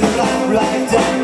and black, black, down.